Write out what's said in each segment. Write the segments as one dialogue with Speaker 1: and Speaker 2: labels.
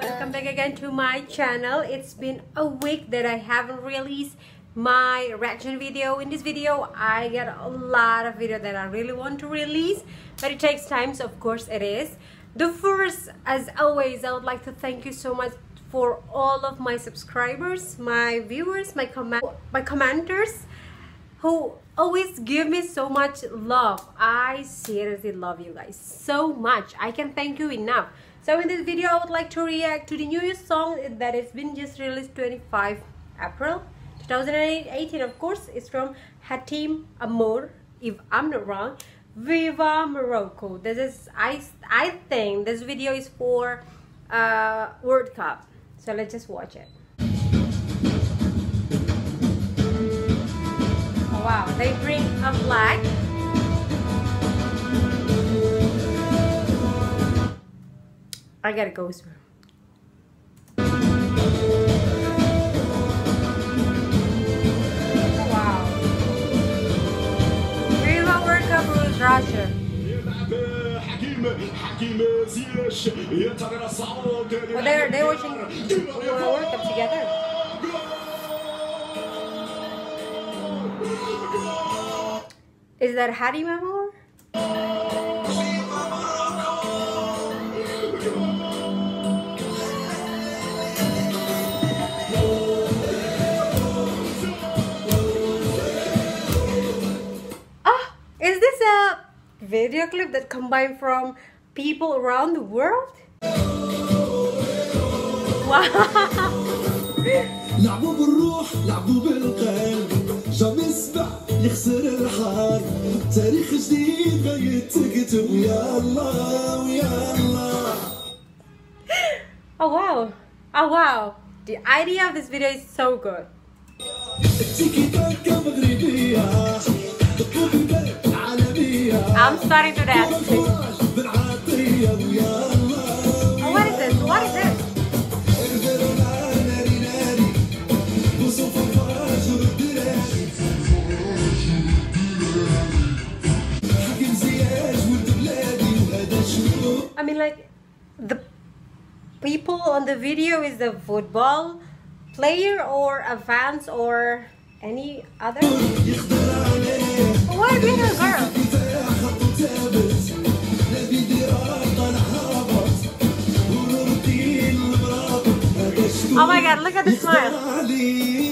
Speaker 1: welcome back again to my channel. It's been a week that i haven't released my reaction video. In this video i get a lot of video that i really want to release but it takes time so of course it is. The first as always i would like to thank you so much for all of my subscribers my viewers my comment my commenters who always give me so much love. I seriously love you guys so much. I can thank you enough. So in this video i would like to react to the newest song that has been just released 25 april 2018 of course it's from Hatim Ammor if I'm not wrong. Viva Morocco. This is I I think this video is for uh, World Cup. So let's just watch it wow they bring a flag I gotta go oh, Russia. Well, they're, they're watching World Cup together. Is that Hatim Ammor? Oh, ah, is this a video clip that combined from people around the world? Wow! لعبوا بالروح لعبوا بالقلب جا مسبع يخسر الحال تاريخ جديد غيتكتب ويا الله ويا الله Oh wow! Oh wow! The idea of this video is so good. I'm starting to dance. Mean like the people on the video is the football player or a fans or any other? What little girl? Oh my god, look at the smile.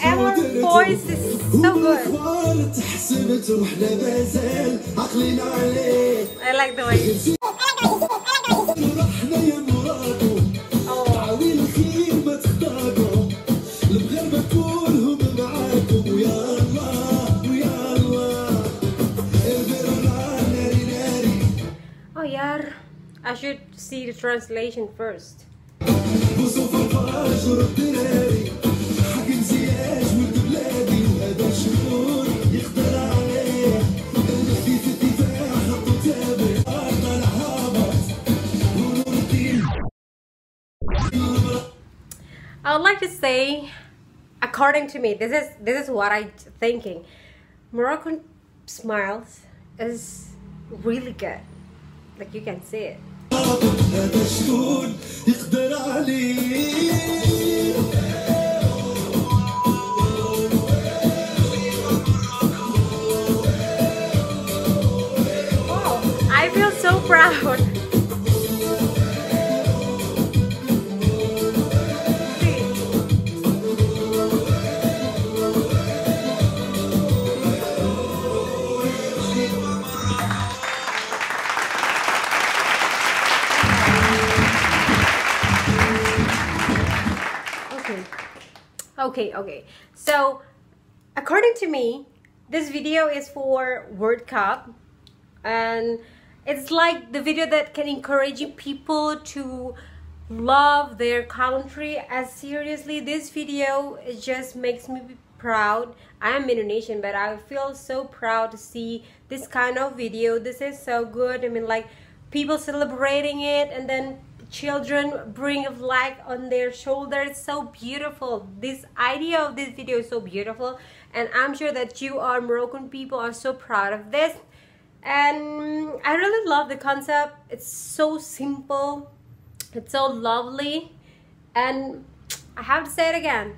Speaker 1: Ammor's voice is so good. I like the way. Oh yeah, I should see the translation first. I would like to say, according to me, this is this is what I'm thinking. Moroccan smiles is really good. Like you can see it. So proud. okay okay so according to me this video is for World Cup and it's like the video that can encouraging people to love their country. As seriously this video just makes me proud. I am indonesian but i feel so proud to see this kind of video. This is so good. I mean like people celebrating it and then children bring a flag on their shoulder it's so beautiful. This idea of this video is so beautiful and i'm sure that you are moroccan people are so proud of this and i really love the concept. It's so simple. It's so lovely. And i have to say it again.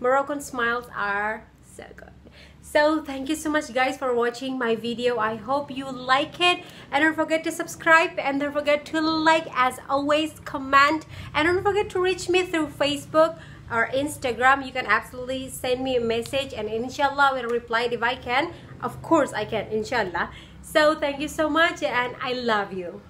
Speaker 1: Moroccan smiles are so good. So thank you so much guys for watching my video. I hope you like it. And don't forget to subscribe. And don't forget to like as always comment. And don't forget to reach me through facebook or instagram you can absolutely send me a message and inshallah will reply if i can. Of course i can inshallah. So thank you so much and i love you